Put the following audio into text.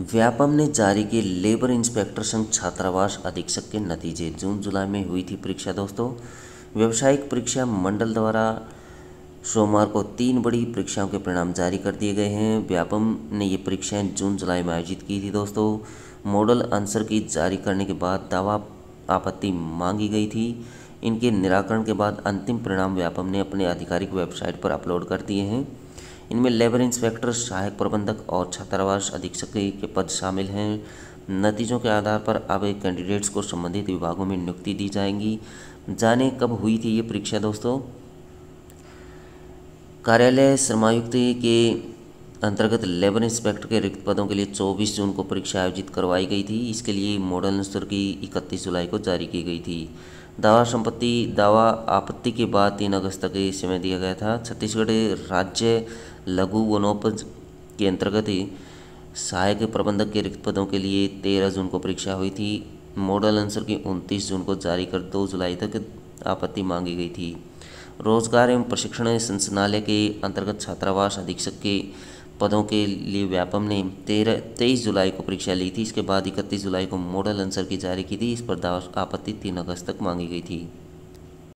व्यापम ने जारी किए लेबर इंस्पेक्टर संघ छात्रावास अधीक्षक के नतीजे। जून जुलाई में हुई थी परीक्षा, दोस्तों। व्यावसायिक परीक्षा मंडल द्वारा सोमवार को तीन बड़ी परीक्षाओं के परिणाम जारी कर दिए गए हैं। व्यापम ने ये परीक्षाएँ जून जुलाई में आयोजित की थी, दोस्तों। मॉडल आंसर की जारी करने के बाद दावा आपत्ति मांगी गई थी। इनके निराकरण के बाद अंतिम परिणाम व्यापम ने अपने आधिकारिक वेबसाइट पर अपलोड कर दिए हैं। इनमें लेबर इंस्पेक्टर, सहायक प्रबंधक और छात्रावास अधीक्षक के पद शामिल हैं। नतीजों के आधार पर अब कैंडिडेट्स को संबंधित विभागों में नियुक्ति दी जाएँगी। जाने कब हुई थी ये परीक्षा दोस्तों। कार्यालय, श्रमायुक्त के अंतर्गत लेबर इंस्पेक्टर के रिक्त पदों के लिए 24 जून को परीक्षा आयोजित करवाई गई थी। इसके लिए मॉडल स्तर की 31 जुलाई को जारी की गई थी। दावा संपत्ति, दावा आपत्ति के बाद तीन अगस्त तक ये समय दिया गया था। छत्तीसगढ़ राज्य लघु वनोपज के अंतर्गत ही सहायक प्रबंधक के रिक्त पदों के लिए तेरह जून को परीक्षा हुई थी। मॉडल आंसर की उनतीस जून को जारी कर दो जुलाई तक आपत्ति मांगी गई थी। रोज़गार एवं प्रशिक्षण संचालय के अंतर्गत छात्रावास अधीक्षक के पदों के लिए व्यापम ने तेरह, तेईस जुलाई को परीक्षा ली थी। इसके बाद इकतीस जुलाई को मॉडल आंसर की जारी की थी। इस पर दावा आपत्ति तीन अगस्त तक मांगी गई थी।